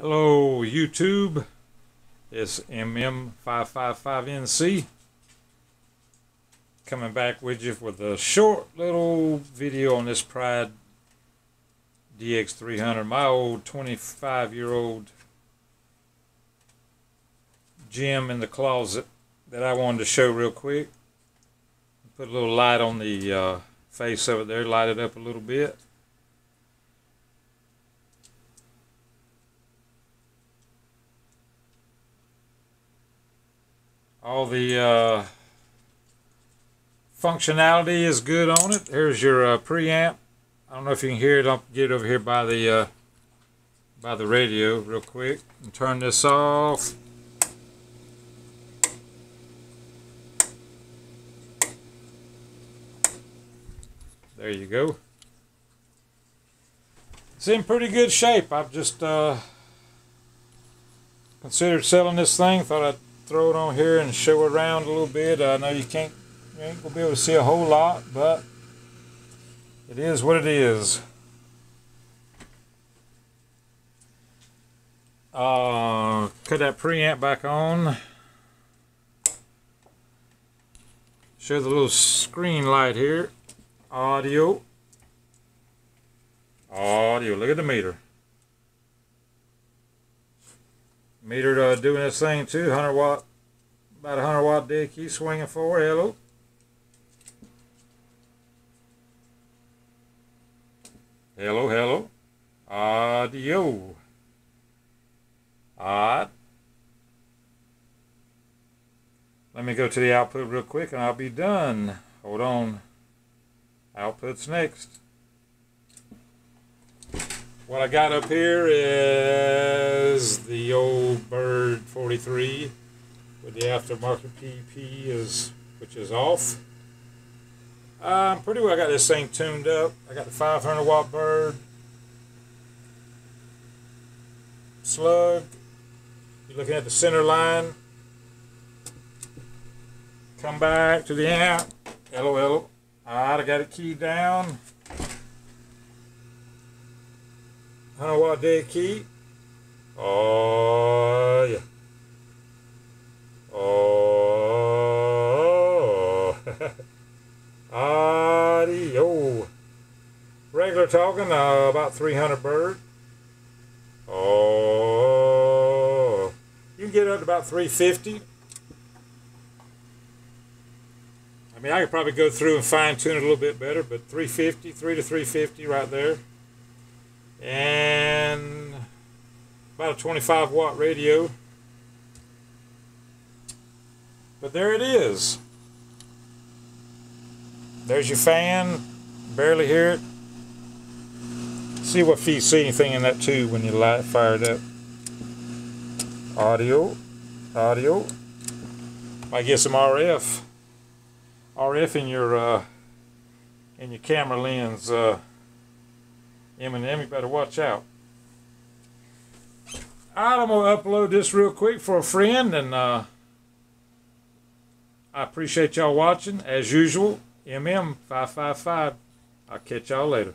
Hello, YouTube. It's MM555NC coming back with you with a short little video on this Pride DX300, my old 25 year old gem in the closet that I wanted to show real quick. Put a little light on the uh, face of it there, light it up a little bit. All the uh, functionality is good on it. Here's your uh, preamp. I don't know if you can hear it. I'll get over here by the uh, by the radio real quick and turn this off. There you go. It's in pretty good shape. I've just uh, considered selling this thing. Thought I'd throw it on here and show around a little bit. I know you can't, you ain't gonna be able to see a whole lot, but it is what it is. Uh, cut that preamp back on. Show the little screen light here. Audio. Audio. Look at the meter. Meter uh, doing this thing too, 100 watt, about 100 watt dead key swinging forward. Hello. Hello, hello. Audio. Odd. Let me go to the output real quick and I'll be done. Hold on. Output's next. What I got up here is the old Bird 43 with the aftermarket PP is which is off. Um, pretty well I got this thing tuned up. I got the 500 watt Bird slug. You're looking at the center line. Come back to the amp. Hello. Alright, I got it keyed down. 100 watt dead key. Oh, yeah. Oh, audio. Regular talking, uh, about 300 bird. Oh, you can get up to about 350. I mean, I could probably go through and fine tune it a little bit better, but 350, 3 to 350 right there and about a 25 watt radio. But there it is. There's your fan. Barely hear it. See what if you see anything in that tube when you light fire up. Audio. Audio. Might get some RF. RF in your uh, in your camera lens. Uh, Eminem, you better watch out. I'm going to upload this real quick for a friend, and uh, I appreciate y'all watching. As usual, MM555. I'll catch y'all later.